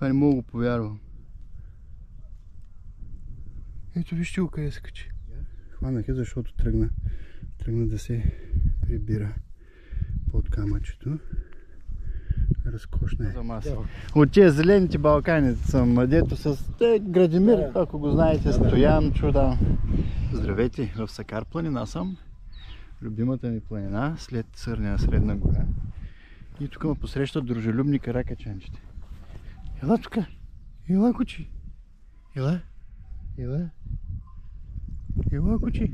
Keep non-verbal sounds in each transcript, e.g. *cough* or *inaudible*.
Това не мога го повярвам. Ето вижте го къде се качи. Хванах я, защото тръгна, тръгна да се прибира под камъчето. Разкошна е. За маса. От тия зелените балкани съм, дето с те, Градимир, ако го знаете, Стоян, чуда. Здравейте, в Сакар планина съм. Любимата ми планина, след Сърня Средна гора. И тук ме посрещат дружелюбни каракачанчите. Ела тук! Ела, кучи! Ела! Ела! Ела, кучи!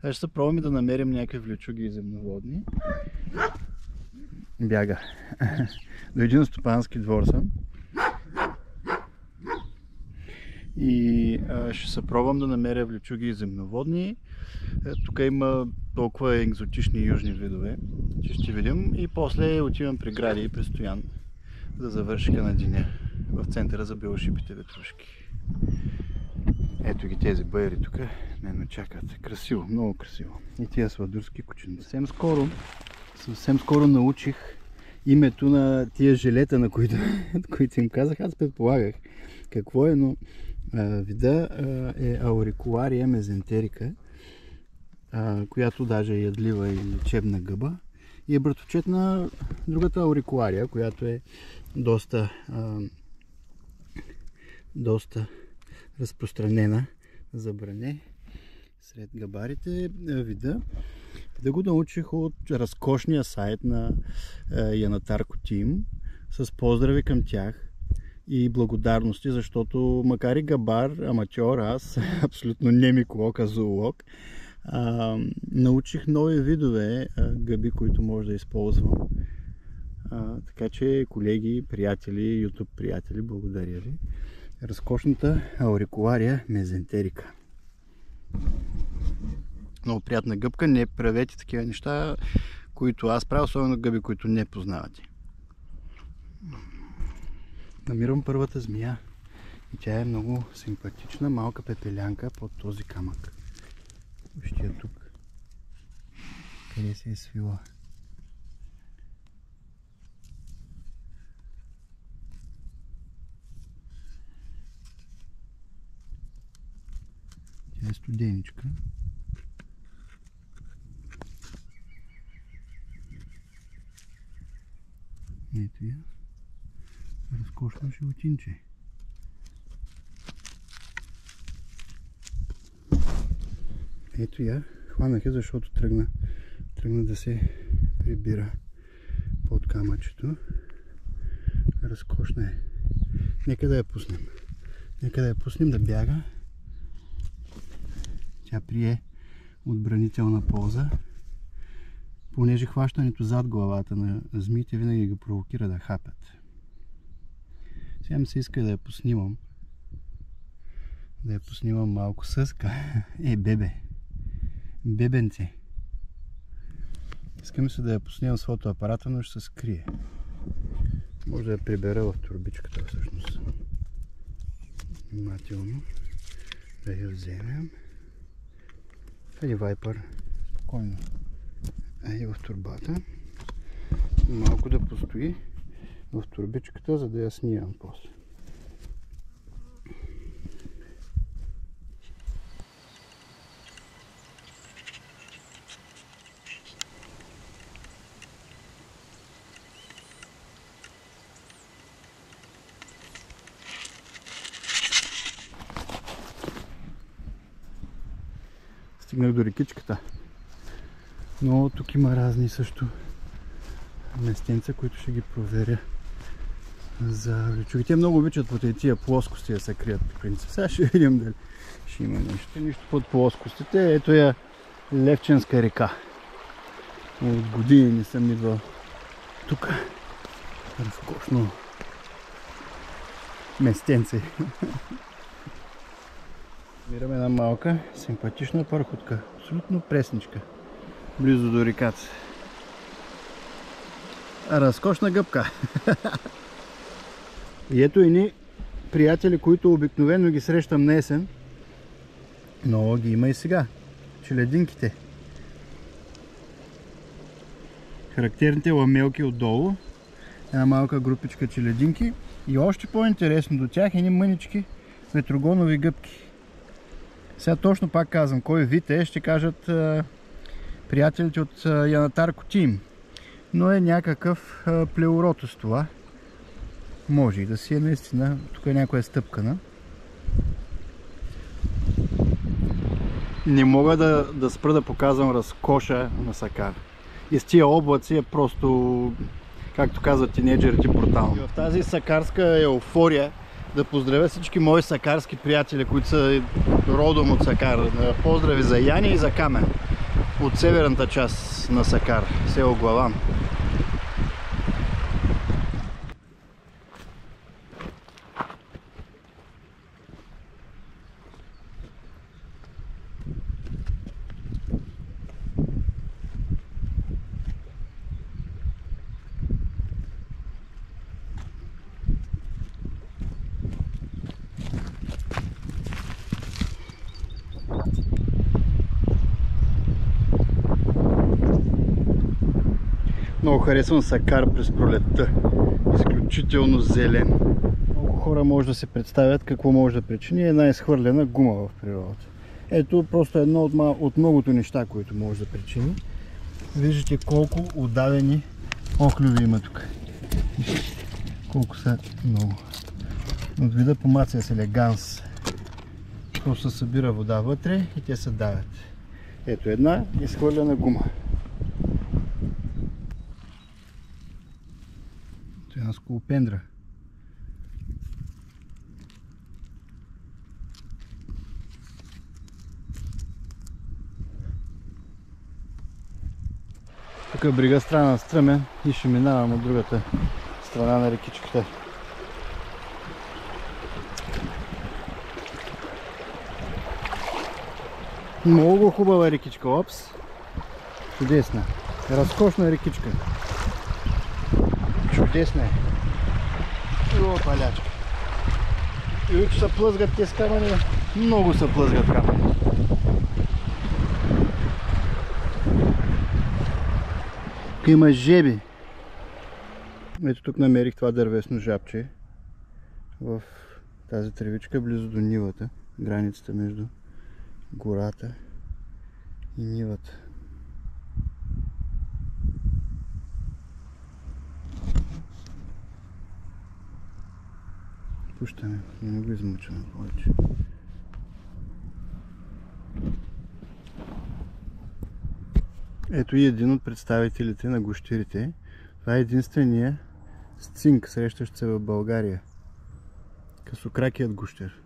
Сега ще пробваме да намерим някакви влючуги и земноводни. Бяга. *laughs* До един стопански двор съм. И а, ще се пробвам да намеря влючуги и земноводни. Е, тук има толкова екзотични южни видове, че ще видим. И после отивам при Гради и при Стоян за завършика на деня в центъра за белошипите ветрушки. Ето ги тези байери тук. Не чакат. Красиво, много красиво. И тия сладурски кученца. Съвсем скоро, съвсем скоро научих името на тия жилета, на които, *laughs* които им казах. Аз предполагах какво е, но а, вида а, е аурикулария мезентерика, а, която даже е ядлива и лечебна гъба. И е братовчет на другата аурикулария, която е доста, а, доста разпространена за бране сред габарите вида. Да го научих от разкошния сайт на Янатарко Тим с поздрави към тях и благодарности, защото макар и габар, аматьор, аз, *laughs* абсолютно не миколог, а зоолог, а, научих нови видове а, гъби, които може да използвам. Така че, колеги, приятели, YouTube приятели, благодаря ви разкошната аурикулария мезентерика. Много приятна гъбка. Не правете такива неща, които аз правя, особено гъби, които не познавате. Намирам първата змия. И тя е много симпатична, малка пепелянка под този камък. Вижте тук. Къде се е свила. Е студеничка. Ето я. Разкошно животинче. Ето я. Хванах я, защото тръгна, тръгна да се прибира под камъчето. Разкошна е. Нека да я пуснем. Нека да я пуснем да бяга. Тя прие отбранителна полза, понеже хващането зад главата на змиите винаги ги провокира да хапят. Сега ми се иска да я поснимам. Да я поснимам малко съска. *laughs* Е, бебе. Бебенце. Искам се да я поснимам с фотоапарата, но ще се скрие. Може да я прибера в турбичката всъщност. Внимателно да я вземем. Хайде вайпър, спокойно. Ей в турбата. Малко да постои в турбичката, за да я снимам после. Стигнах до рекичката. Но тук има разни също местенца, които ще ги проверя за влючови. Те много обичат по тия плоскости да се крият по принцип. Сега ще видим дали ще има нещо. Нищо под плоскостите. Ето я Левченска река. От години не съм идвал тук. Разкошно местенце. *laughs* Намираме една малка, симпатична пархотка. Абсолютно пресничка. Близо до реката. Разкошна гъбка. *laughs* И ето и ни приятели, които обикновено ги срещам на есен. Но ги има и сега. Челединките. Характерните ламелки отдолу. Една малка групичка челединки. И още по-интересно до тях едни мънички ветрогонови гъбки. Сега точно пак казвам, кой вид е, ще кажат а, приятелите от а, Янатарко Тим. Но е някакъв а, плеуротос това. Може и да си е наистина. Тук е някоя стъпкана. Не мога да, да спра да показвам разкоша на Сакар. И с тия облаци е просто, както казват тинейджерите, брутално. И в тази сакарска еуфория да поздравя всички мои сакарски приятели, които са родом от Сакар. Поздрави за Яни и за Камен от северната част на Сакар, село Главан. Много харесвам Сакар през пролетта. Изключително зелен. Много хора може да се представят какво може да причини една изхвърлена гума в природата. Ето просто едно от, от многото неща, които може да причини. Виждате колко удавени охлюви има тук. Колко са много. От вида помация с елеганс. Просто събира вода вътре и те се давят. Ето една изхвърлена гума. Скулпендра. Тук е брига страна на Стръмен и ще минавам от другата страна на рекичката. Много хубава рекичка, опс. Чудесна. Разкошна рекичка. Чудесна е. О, палячка. И вече се плъзгат тези камъни. Много се плъзгат камъни. Тук има жеби. Ето тук намерих това дървесно жабче в тази тревичка, близо до нивата, границата между гората и нивата. Пущаме, не го измучваме повече. Ето и един от представителите на гощирите. Това е единствения с цинк, срещащ се в България. Късокракият гущер.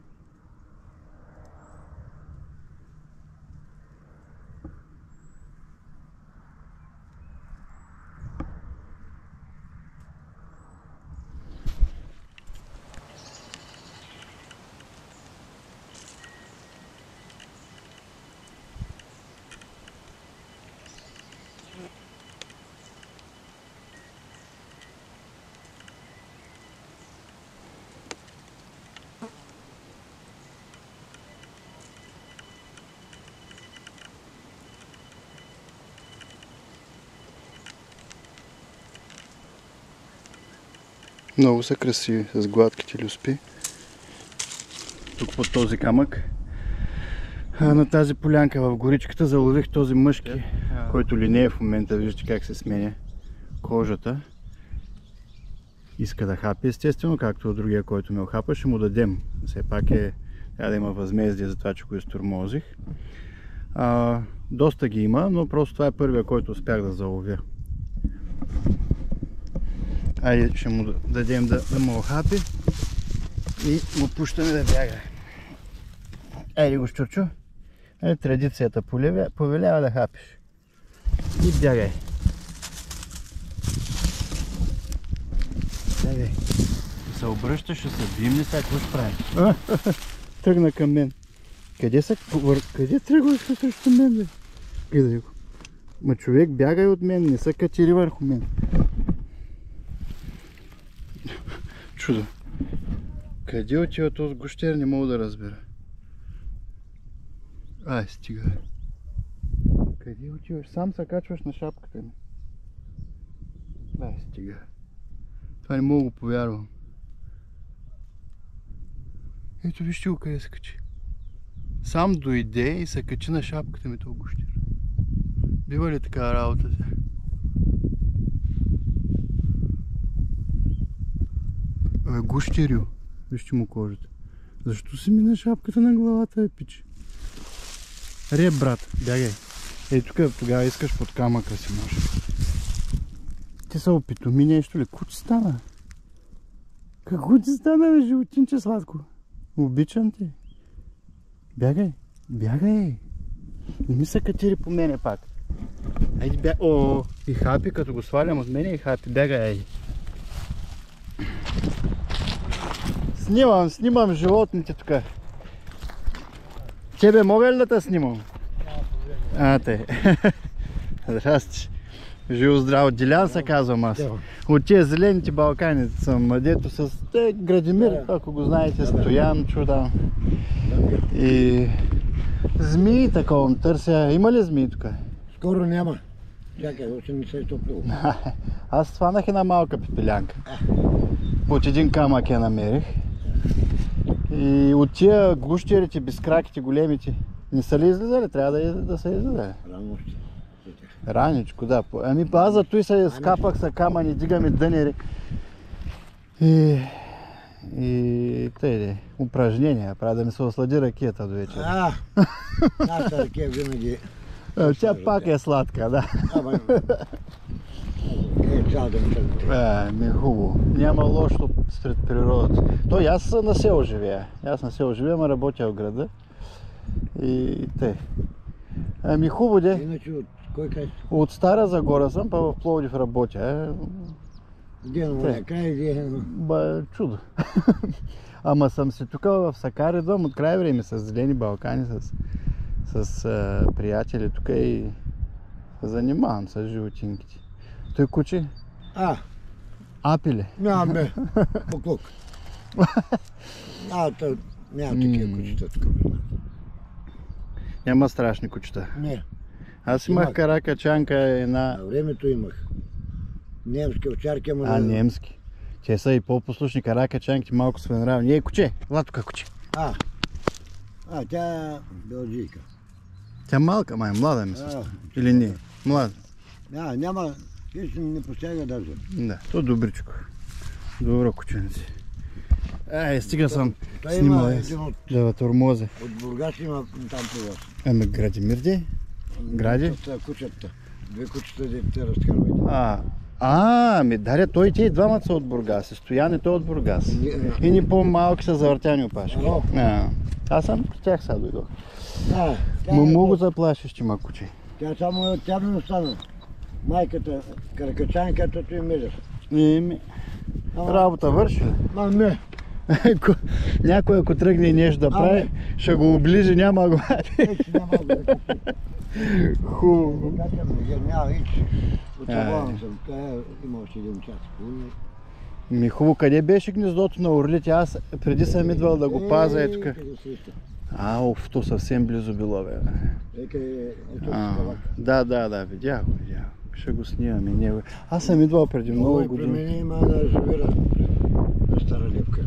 Много са красиви, с гладките люспи. Тук под този камък. На тази полянка в горичката залових този мъжки, който линее в момента. Виждате как се сменя кожата. Иска да хапи естествено, както от другия, който ме охапа, ще му дадем. Все пак е, трябва да има възмездие за това, че го изтормозих. А, доста ги има, но просто това е първия, който успях да заловя. Айде ще му дадем да, да му охапи и го пущаме да бяга. Айде го щурчо. Айде, традицията повелява да хапиш. И бягай. Айде. Се обръщаш, ще се бием ли сега, какво ще правим? *laughs* Тръгна към мен. Къде са? Къде тръгваш срещу мен? Гледай го. Ма човек бягай от мен, не са катери върху мен. Чудо. Къде отива този гущер, не мога да разбера. Ай, стига. Къде отиваш? Сам се качваш на шапката ми. Ай, стига. Това не мога да повярвам. Ето вижте го къде се качи. Сам дойде и се качи на шапката ми този гущер. Бива ли така работа гущерю. Вижте му кожата. Защо си ми на шапката на главата, е пич? Ре, брат, бягай. Ей, тук тогава искаш под камъка си може. Ти се опитоми нещо ли? Ти стана? Какво ти стана, бе, животинче сладко? Обичам те. Бягай. Бягай. Не ми се катери по мене пак. Айде бягай. О, и хапи, като го свалям от мене и хапи. Бягай, айде. Снимам, снимам животните тук. Тебе мога ли да те снимам? А, те. *laughs* Здрасти. Живо здраво. Дилян се казвам аз. От тия зелените Балкани съм, дето с те, Градимир, ако го знаете, Стоян, чудам. И змии такова търся. Има ли змии тук? Скоро няма. Чакай, още не се е топлило. *laughs* Аз сванах една малка пепелянка. От един камък я намерих. И от тия гущерите, безкраките, големите, не са ли излизали? Трябва да, да са излизали. Рано още. Раничко, да. Ами аз за той се скапах са камъни, дигаме дънери. И, и де, упражнения, правя да ми се ослади ракета до вечера. А, нашата ракия винаги... Тя пак е сладка, да. Ама... Е, ден тръгнете. Е, ми е хубаво. Няма лошо сред природата. То и аз на село живея. Аз на село живея, ама работя в града. И те. Ами хубаво де. Иначе от кой край? От Стара Загора съм, па в Пловдив работя. Е, Где на край, где... Ба, чудо. *laughs* Ама съм си тук в Сакари дом от край време с Зелени Балкани, с, с а, приятели тук и занимавам с животинките. Той куче? А, Апи няма бе. Буклук. *laughs* А, то няма такива кучета тук. Няма страшни кучета. Не, Аз имах Имах. каракачанка една... на времето имах. Немски овчарки, ама... А, не- немски. Те са и по-послушни каракачанки, малко са нравни. Ей, куче! Латока куче! А, а, тя белджийка. Тя малка, май, млада ми се. Или не? Млада. а, няма... Хищ не посяга даже. Да, то добричко. Добро кученце. Ай, стига съм снимал от, да тормоза. от Бургас има там по вас. Ами Градимир де? Гради? Кучета. Две кучета, де те разкарват. А, а, ми даря, той те и двамата са от Бургас. Стоян и той от Бургас. Не, И ни по-малки са завъртяни опашки. Аз съм при тях сега дойдох. Е много заплашиш, че ма куче. Тя само от тя ми остана. Майката, каракачанка, тото и милер. Еми, работа върши ли? Ма не. Някой ако тръгне нещо да прави, ще го оближи, няма го купи. Хубаво. Има още един час. Ми хубаво, къде беше гнездото на орлите? Аз преди съм идвал да го пазя е тук. къде се иска. А, оф, то съвсем близо било, бе. Е, да, да, да, видях. го. Ще го снимаме него. Аз съм идвал преди Много много и при години. мен има на язовира. На Стара Лепка.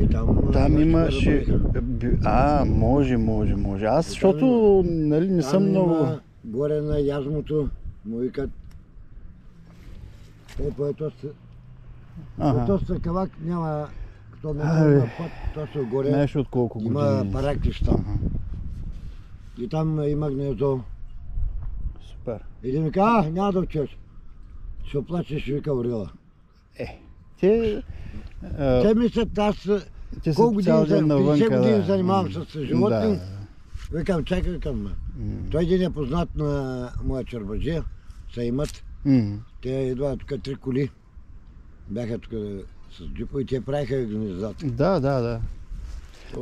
И там... Там нашите имаше... А, може, може, може. Аз, И защото, нали, не Там съм много... има Горе на язмото му викат Те по ето са кавак няма като не Абе. има път, то са горе. Знаеш от колко Има години? там. Ага. И там има гнездо. Супер. Един ми каза, няма да отчеш. Ще оплачеш, вика Орила. Е, те... а, Те мислят, аз те колко години, за- 50 навънка, години да. занимавам М, с животни. Да. викам, чакай, викам, ме. М, Той един е познат на моя чербаджия, са имат. м. Те идват тук три коли. Бяха тук с джипо и те правиха гнездата. Да, да, да.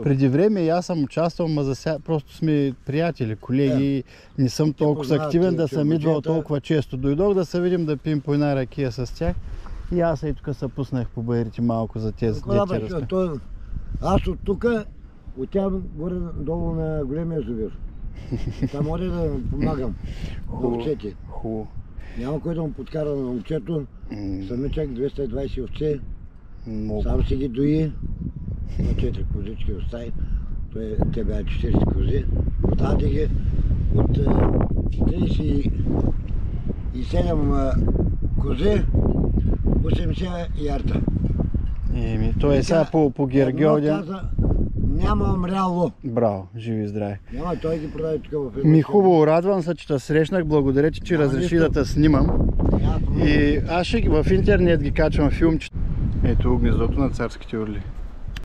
Преди време и аз съм участвал, ма за сега просто сме приятели, колеги. Не съм толкова познават активен да съм идвал толкова често. Дойдох да се видим да пием по една ракия с тях. И аз и тук се пуснах по байрите малко за тези дети. Аз от тук отивам горе долу на големия язовир. *laughs* Там може да помагам овцете. Хубаво. Няма кой да му подкара на момчето. Самичък 220 овце, Много. сам си ги дои. На 4 козички остави. Той, те бяха 40 кози. Продаде ги от е, 37 а, кози, 80 ярта. Еми, той е сега по, по каза, няма умряло. Браво, живи и здрави. Няма, той ги продаде тук в Ми хубаво, радвам се, че те срещнах. Благодаря ти, че Няма разреши нищо. да те снимам. Няма. И аз ще ги- в интернет ги качвам филмчета. Ето гнездото на царските орли.